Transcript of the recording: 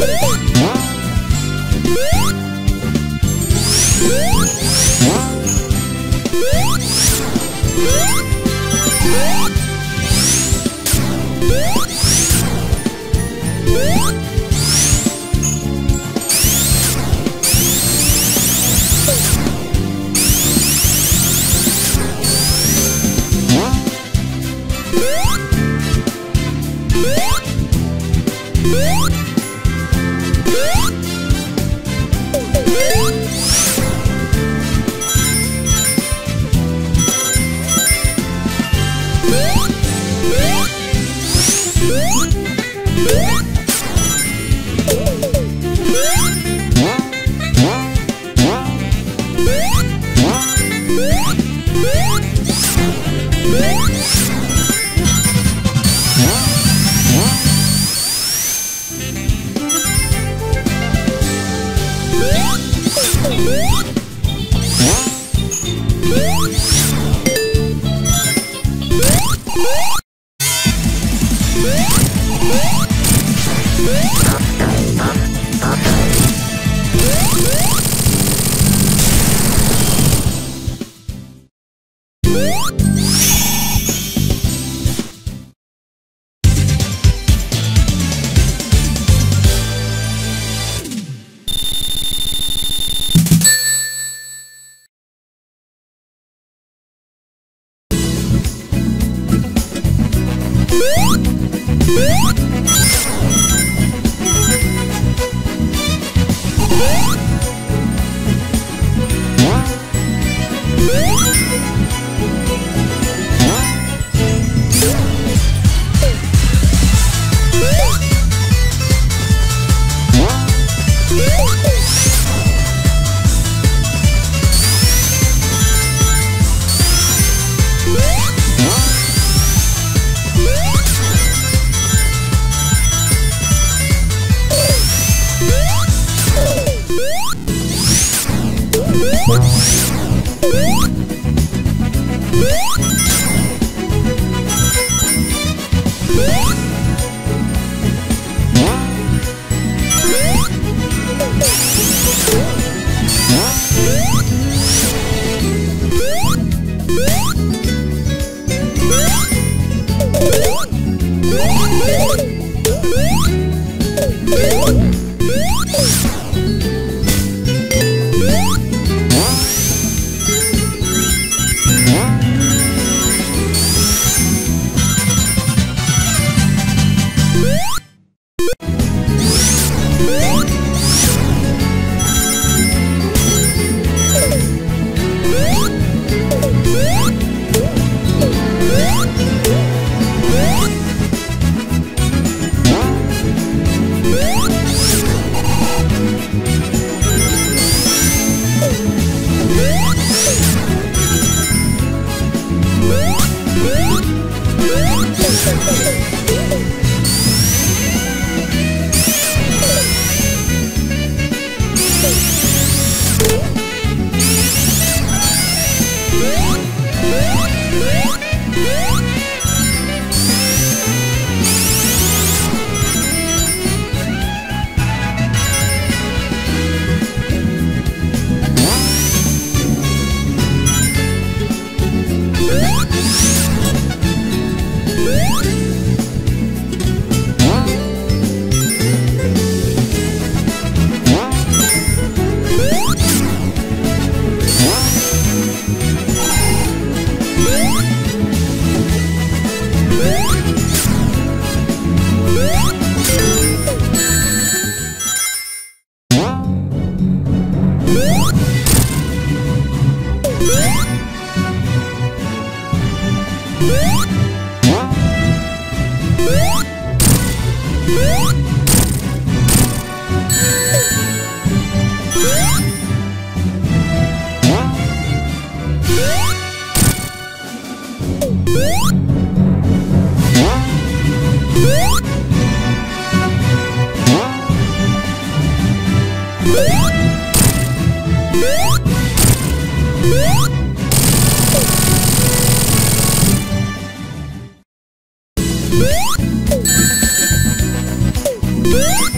Woo! Música Whoa. Woo! Woo!